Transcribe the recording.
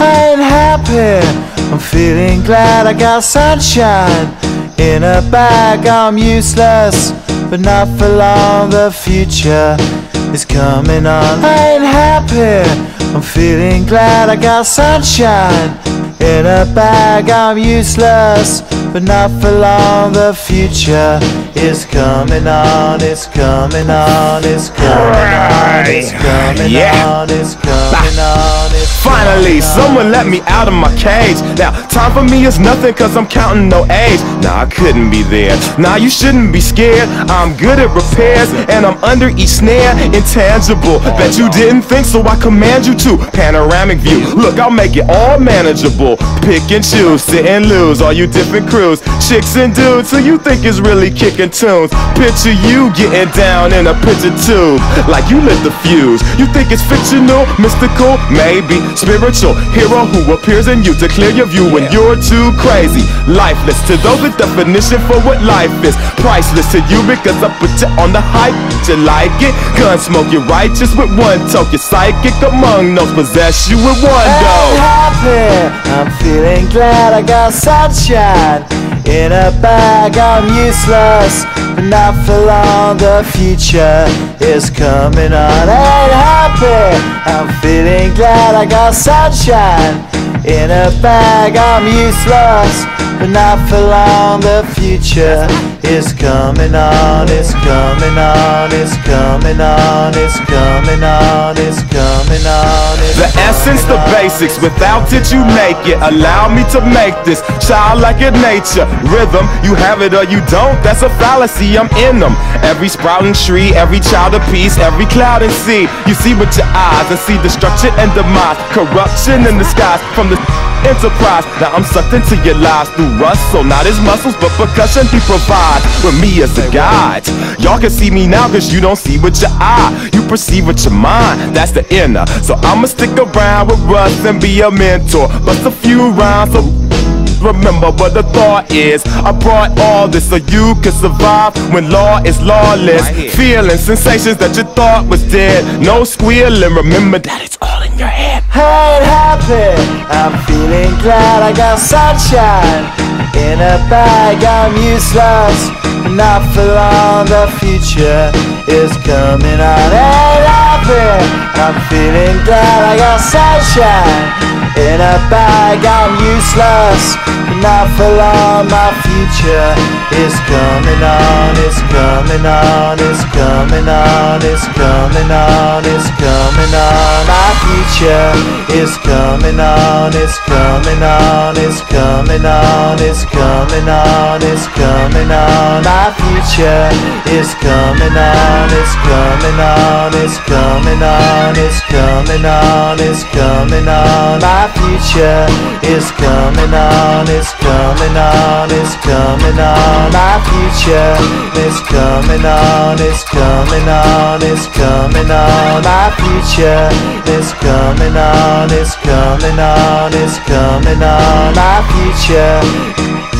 I am happy. I'm feeling glad I got sunshine in a bag. I'm useless, but not for long. The future is coming on. I ain't happy. I'm feeling glad I got sunshine in a bag. I'm useless, but not for long. The future is coming on. It's coming on. It's coming on. It's coming on. It's coming on. It's coming on. Someone let me out of my cage. Now, time for me is nothing cause I'm counting no age. Nah, I couldn't be there. Nah, you shouldn't be scared. I'm good at repairs and I'm under each snare. Intangible. Bet you didn't think so, I command you to. Panoramic view. Look, I'll make it all manageable. Pick and choose, sit and lose. All you different crews, chicks and dudes who you think is really kicking tunes. Picture you getting down in a picture tube. Like you lit the fuse. You think it's fictional, mystical, maybe spiritual hero who appears in you to clear your view when you're too crazy. Lifeless to those with definition for what life is. Priceless to you because I put you on the hype. You like it? Gun smoke, you're righteous with one toke. You're psychic among those possess you with one I'm go. happy. I'm feeling glad I got sunshine in a bag. I'm useless, but not for long. The future is coming on. Ain't happy. I'm feeling glad I got sunshine in a bag. I'm useless, but not for long. The future is coming on. It's coming on. It's coming on. It's coming on. It's coming on. It's The essence, the basics. Without it, you make it. Allow me to make this childlike in nature. Rhythm, you have it or you don't. That's a fallacy. I'm in them. Every sprouting tree, every child of peace, every cloud and sea. You see with your eyes and see destruction and demise, corruption in the skies from the enterprise. Now I'm sucked into your lies through rust, so not his muscles, but percussion he provides with me as a guide. Y'all can see me now cause you don't see with your eye. You perceive with your mind, that's the inner. So I'ma stick around with Russ and be a mentor. Bust a few rounds so Remember what the thought is. I brought all this so you can survive when law is lawless. Feeling sensations that you thought was dead. No squealing. Remember that it's all in your head. ain't happy. I'm feeling glad I got sunshine in a bag. I'm useless, not for long. The future is coming on. Ain't happy. I'm feeling glad I got sunshine in a bag. I'm useless, not for long. My future is coming on. It's coming on. It's coming on. It's coming on. It's coming on. My future is coming on. It's coming on. It's coming on. It's coming on. It's coming on. My future is coming on. It's coming coming on. It's coming on. It's coming on. My future is coming on. It's coming on. It's coming on. My future is coming on. It's coming on. It's coming on. My future is coming on. It's coming on. It's coming on. My future